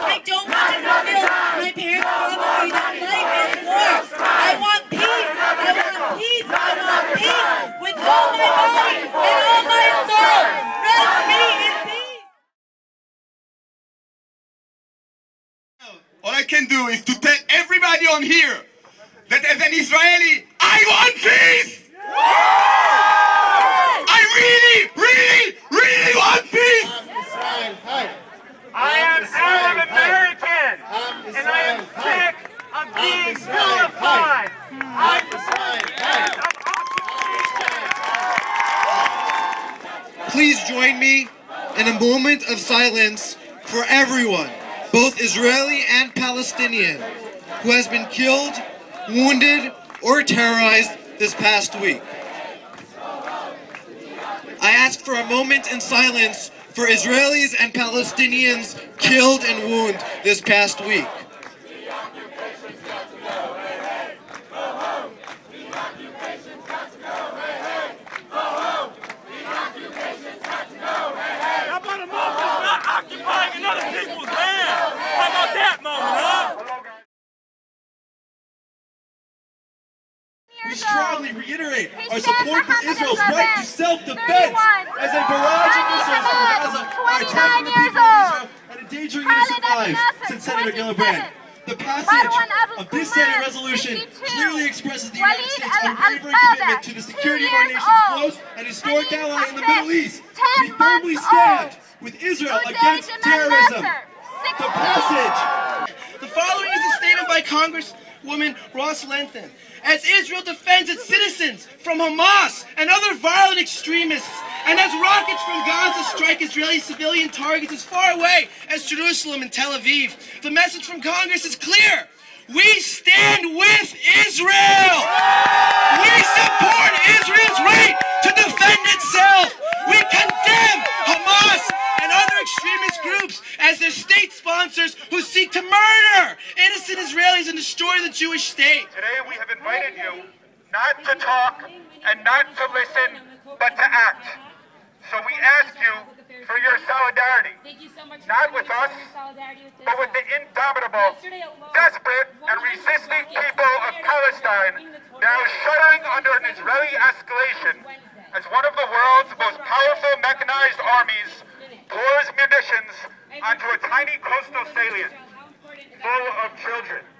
I don't want to fulfill my parents' prophecy that life is war. I want peace. I want peace. I want peace with all my body and all my soul. Rest me in peace. All I can do is to tell everybody on here that as an Israeli, I want peace! I really, really, really want peace! I am Arab American, and I am sick of being vilified. I'm sick of Please join me in a moment of silence for everyone, both Israeli and Palestinian, who has been killed, wounded, or terrorized this past week. I ask for a moment in silence for Israelis and Palestinians killed and wounded this past week. How about a moment that's not occupying another people's land? How about that moment, huh? We strongly reiterate our support for Israel's right to self-defense as a barrage of missiles from Gaza are attacking the people of Israel and endangering innocent lives, said Senator Gillibrand. The passage of this Senate resolution clearly expresses the United States' unwavering commitment to the security of our nation's close and historic ally in the Middle East. We firmly stand with Israel against terrorism. The passage The following is a statement by Congresswoman Ros-Lehtinen. As Israel defends its citizens from Hamas and other violent extremists, and as rockets from Gaza strike Israeli civilian targets as far away as Jerusalem and Tel Aviv, the message from Congress is clear. We stand with Israel! We support Israel's right to defend itself! We condemn Hamas and other extremist groups their state sponsors who seek to murder innocent Israelis and destroy the Jewish state. Today we have invited you not to talk and not to listen, but to act. So we ask you for your solidarity, not with us, but with the indomitable, desperate, and resisting people of Palestine now shuddering under an Israeli escalation as one of the world's most powerful mechanized armies pours munitions onto a tiny coastal salient full of children.